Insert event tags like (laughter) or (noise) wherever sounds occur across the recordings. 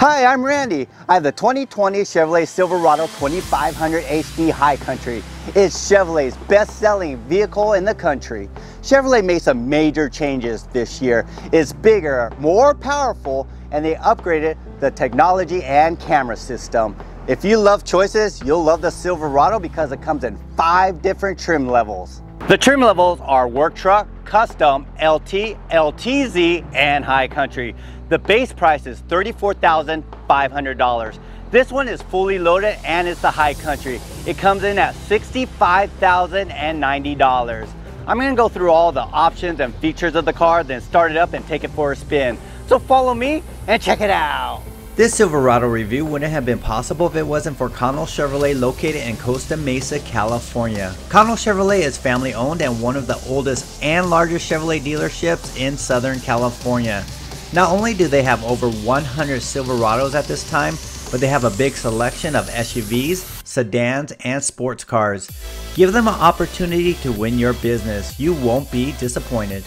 Hi, I'm Randy. I have the 2020 Chevrolet Silverado 2500 HD High Country. It's Chevrolet's best-selling vehicle in the country. Chevrolet made some major changes this year. It's bigger, more powerful, and they upgraded the technology and camera system. If you love choices, you'll love the Silverado because it comes in five different trim levels. The trim levels are Work Truck, Custom, LT, LTZ, and High Country. The base price is $34,500. This one is fully loaded and it's the high country. It comes in at $65,090. I'm gonna go through all the options and features of the car, then start it up and take it for a spin. So follow me and check it out. This Silverado review wouldn't have been possible if it wasn't for Connell Chevrolet located in Costa Mesa, California. Connell Chevrolet is family owned and one of the oldest and largest Chevrolet dealerships in Southern California. Not only do they have over 100 Silverados at this time, but they have a big selection of SUVs, sedans, and sports cars. Give them an opportunity to win your business. You won't be disappointed.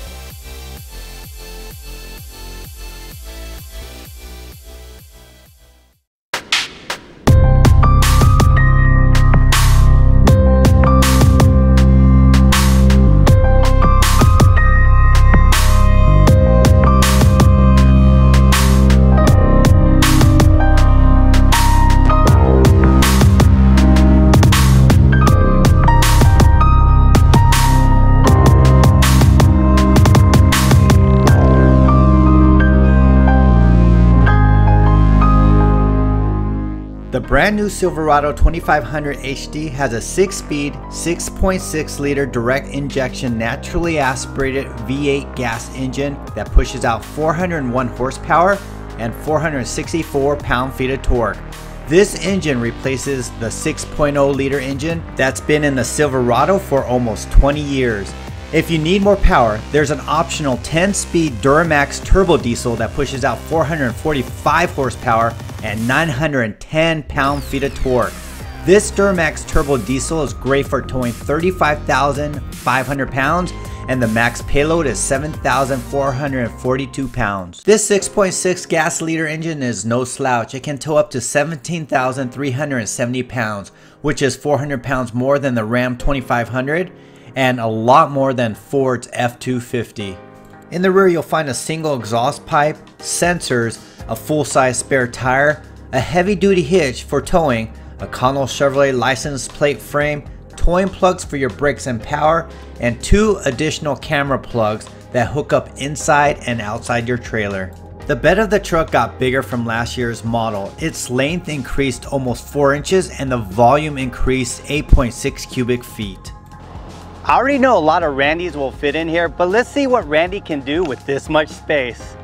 Brand new Silverado 2500 HD has a 6-speed, 6.6 liter direct injection naturally aspirated V8 gas engine that pushes out 401 horsepower and 464 pound-feet of torque. This engine replaces the 6.0 liter engine that's been in the Silverado for almost 20 years. If you need more power, there's an optional 10-speed Duramax turbo diesel that pushes out 445 horsepower and 910 pound-feet of torque. This Duramax turbo diesel is great for towing 35,500 pounds and the max payload is 7,442 pounds. This 6.6 gas liter engine is no slouch. It can tow up to 17,370 pounds, which is 400 pounds more than the Ram 2500 and a lot more than Ford's F250. In the rear you'll find a single exhaust pipe, sensors, a full-size spare tire, a heavy-duty hitch for towing, a Connell Chevrolet license plate frame, towing plugs for your brakes and power, and two additional camera plugs that hook up inside and outside your trailer. The bed of the truck got bigger from last year's model. Its length increased almost 4 inches and the volume increased 8.6 cubic feet. I already know a lot of Randys will fit in here, but let's see what Randy can do with this much space.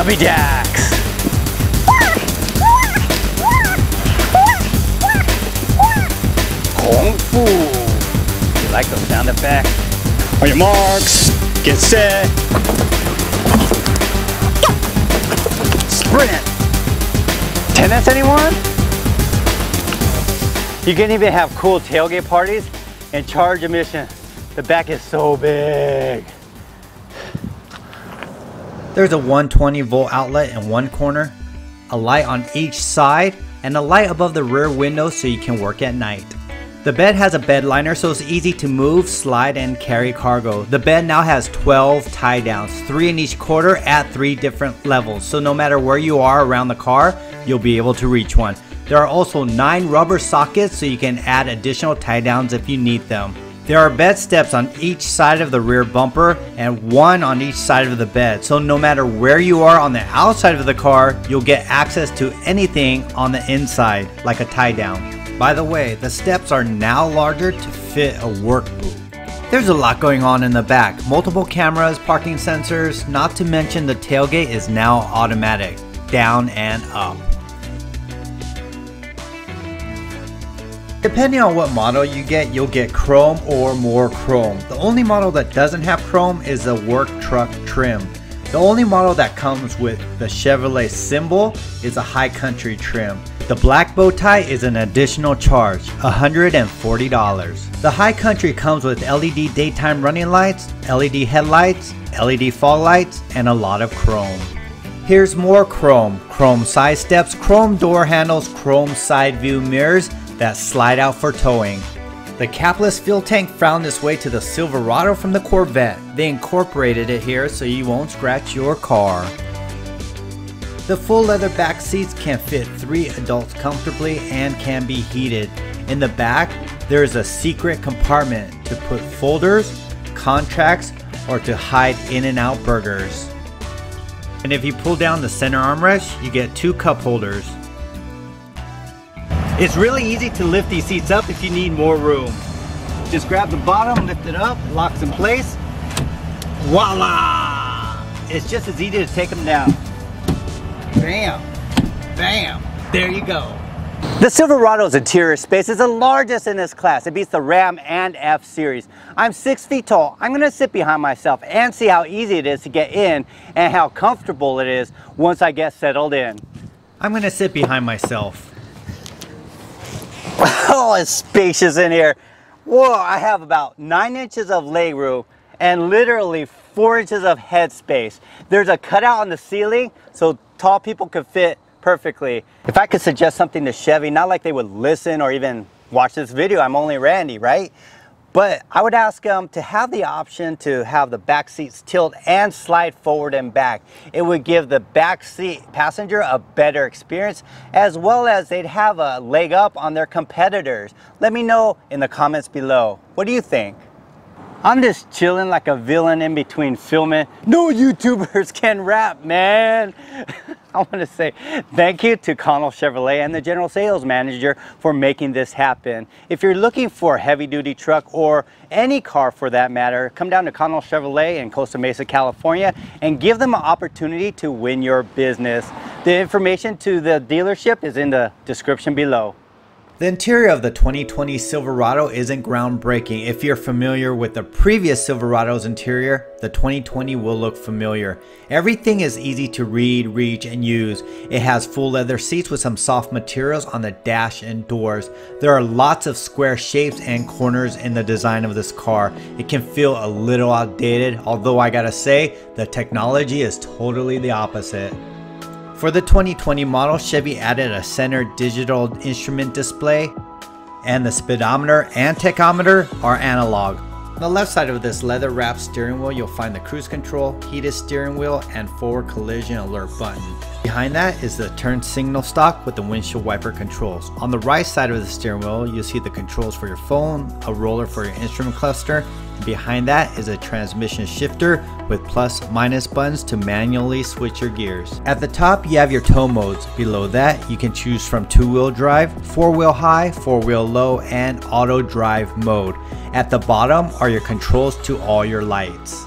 Jumpy jacks. Kung Fu. You like those sound effects? On your marks, get set. Sprint. Tennis anyone? You can even have cool tailgate parties and charge emission. The back is so big. There's a 120 volt outlet in one corner, a light on each side, and a light above the rear window so you can work at night. The bed has a bed liner so it's easy to move, slide, and carry cargo. The bed now has 12 tie downs, 3 in each quarter at 3 different levels, so no matter where you are around the car, you'll be able to reach one. There are also 9 rubber sockets so you can add additional tie downs if you need them. There are bed steps on each side of the rear bumper and one on each side of the bed. So no matter where you are on the outside of the car, you'll get access to anything on the inside, like a tie down. By the way, the steps are now larger to fit a work boot. There's a lot going on in the back. Multiple cameras, parking sensors, not to mention the tailgate is now automatic, down and up. Depending on what model you get, you'll get chrome or more chrome. The only model that doesn't have chrome is the work truck trim. The only model that comes with the Chevrolet symbol is a high country trim. The black bow tie is an additional charge, $140. The High Country comes with LED daytime running lights, LED headlights, LED fog lights, and a lot of chrome. Here's more chrome, chrome side steps, chrome door handles, chrome side view mirrors that slide out for towing. The capless fuel tank found its way to the Silverado from the Corvette. They incorporated it here so you won't scratch your car. The full leather back seats can fit three adults comfortably and can be heated. In the back, there is a secret compartment to put folders, contracts, or to hide In-N-Out burgers. And if you pull down the center armrest, you get two cup holders. It's really easy to lift these seats up if you need more room. Just grab the bottom, lift it up, locks in place. Voila! It's just as easy to take them down. Bam! Bam! There you go. The Silverado's interior space is the largest in this class. It beats the Ram and F Series. I'm six feet tall. I'm gonna sit behind myself and see how easy it is to get in and how comfortable it is once I get settled in. I'm gonna sit behind myself. (laughs) oh, it's spacious in here. Whoa, I have about nine inches of leg room and literally four inches of head space. There's a cutout on the ceiling so tall people could fit perfectly. If I could suggest something to Chevy, not like they would listen or even watch this video, I'm only Randy, right? But I would ask them to have the option to have the back seats tilt and slide forward and back. It would give the back seat passenger a better experience as well as they'd have a leg up on their competitors. Let me know in the comments below. What do you think? I'm just chilling like a villain in between filming. No YouTubers (laughs) can rap, man. (laughs) (laughs) I want to say thank you to Connell Chevrolet and the general sales manager for making this happen. If you're looking for a heavy duty truck or any car for that matter, come down to Connell Chevrolet in Costa Mesa, California and give them an opportunity to win your business. The information to the dealership is in the description below. The interior of the 2020 Silverado isn't groundbreaking. If you're familiar with the previous Silverado's interior, the 2020 will look familiar. Everything is easy to read, reach, and use. It has full leather seats with some soft materials on the dash and doors. There are lots of square shapes and corners in the design of this car. It can feel a little outdated, although I gotta say, the technology is totally the opposite. For the 2020 model, Chevy added a center digital instrument display and the speedometer and tachometer are analog. On the left side of this leather wrapped steering wheel, you'll find the cruise control, heated steering wheel, and forward collision alert button. Behind that is the turn signal stock with the windshield wiper controls. On the right side of the steering wheel, you'll see the controls for your phone, a roller for your instrument cluster, Behind that is a transmission shifter with plus minus buttons to manually switch your gears. At the top you have your tow modes. Below that you can choose from two wheel drive, four wheel high, four wheel low and auto drive mode. At the bottom are your controls to all your lights.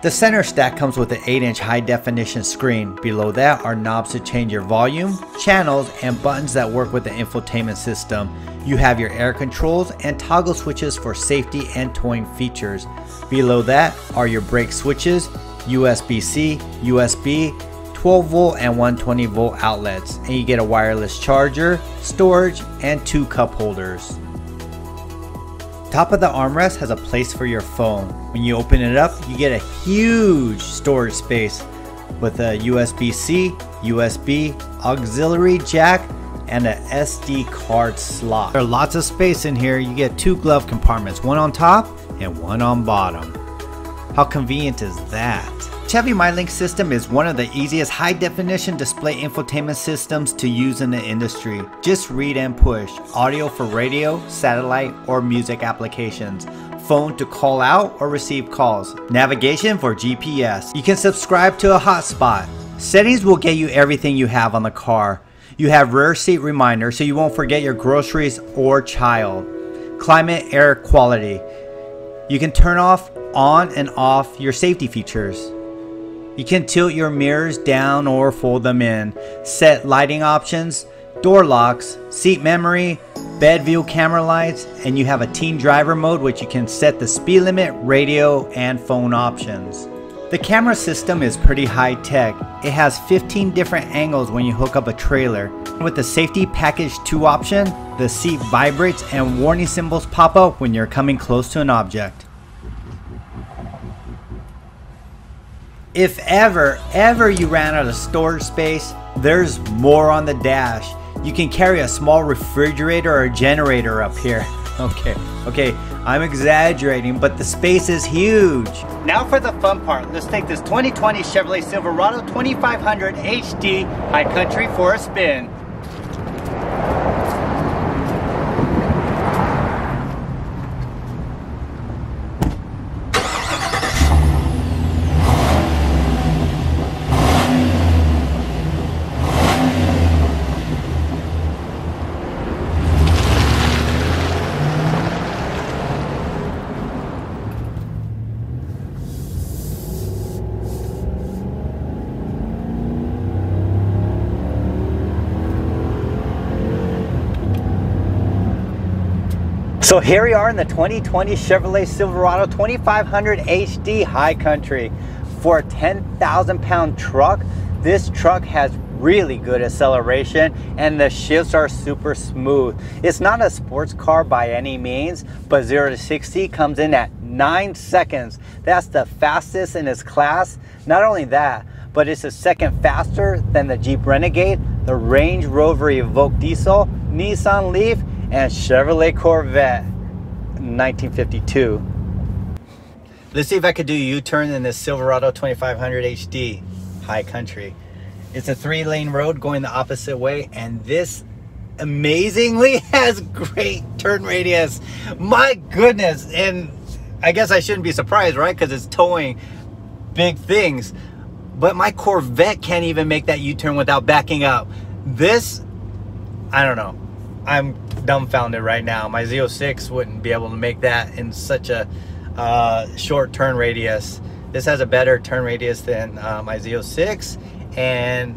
The center stack comes with an 8 inch high definition screen. Below that are knobs to change your volume, channels, and buttons that work with the infotainment system. You have your air controls and toggle switches for safety and towing features. Below that are your brake switches, USB-C, USB, 12 volt and 120 volt outlets and you get a wireless charger, storage, and two cup holders. Top of the armrest has a place for your phone. When you open it up, you get a huge storage space with a USB-C, USB, auxiliary jack, and a SD card slot. There are lots of space in here. You get two glove compartments, one on top and one on bottom. How convenient is that? Chevy MyLink system is one of the easiest high definition display infotainment systems to use in the industry. Just read and push, audio for radio, satellite, or music applications, phone to call out or receive calls, navigation for GPS. You can subscribe to a hotspot. Settings will get you everything you have on the car. You have rear seat reminder so you won't forget your groceries or child. Climate air quality. You can turn off, on, and off your safety features. You can tilt your mirrors down or fold them in, set lighting options, door locks, seat memory, bed view camera lights, and you have a teen driver mode which you can set the speed limit, radio, and phone options. The camera system is pretty high tech. It has 15 different angles when you hook up a trailer. With the safety package 2 option, the seat vibrates and warning symbols pop up when you're coming close to an object. If ever, ever you ran out of storage space, there's more on the dash. You can carry a small refrigerator or generator up here. (laughs) Okay, okay, I'm exaggerating, but the space is huge. Now for the fun part. Let's take this 2020 Chevrolet Silverado 2500 HD High Country for a spin. So here we are in the 2020 Chevrolet Silverado 2500 HD High Country. For a 10,000 pound truck, this truck has really good acceleration and the shifts are super smooth. It's not a sports car by any means, but 0 to 60 comes in at 9 seconds. That's the fastest in its class. Not only that, but it's a second faster than the Jeep Renegade, the Range Rover Evoque Diesel, Nissan Leaf, and Chevrolet Corvette 1952. Let's see if I could do a U-turn in this Silverado 2500 HD high country. It's a three lane road going the opposite way and this amazingly (laughs) has great turn radius. My goodness. And I guess I shouldn't be surprised, right? Because it's towing big things. But my Corvette can't even make that U-turn without backing up. This, I don't know. I'm dumbfounded right now. My Z06 wouldn't be able to make that in such a uh, short turn radius. This has a better turn radius than uh, my Z06 and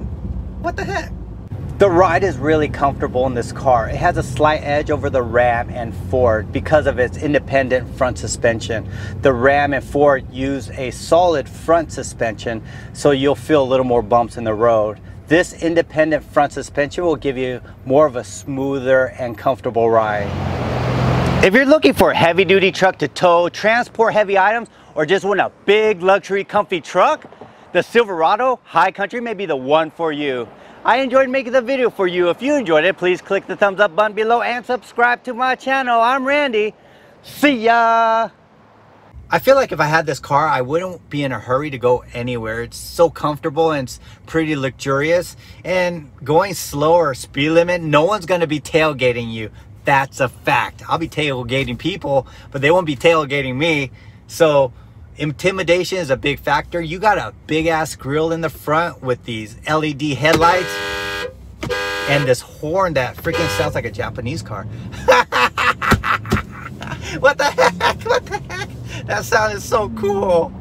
what the heck? The ride is really comfortable in this car. It has a slight edge over the Ram and Ford because of its independent front suspension. The Ram and Ford use a solid front suspension so you'll feel a little more bumps in the road. This independent front suspension will give you more of a smoother and comfortable ride. If you're looking for a heavy duty truck to tow, transport heavy items, or just want a big luxury comfy truck, the Silverado High Country may be the one for you. I enjoyed making the video for you. If you enjoyed it, please click the thumbs up button below and subscribe to my channel. I'm Randy. See ya! I feel like if I had this car, I wouldn't be in a hurry to go anywhere. It's so comfortable and it's pretty luxurious. And going slow or speed limit, no one's gonna be tailgating you. That's a fact. I'll be tailgating people, but they won't be tailgating me. So intimidation is a big factor. You got a big ass grill in the front with these LED headlights and this horn that freaking sounds like a Japanese car. (laughs) what the heck? What the heck? That sounded so cool.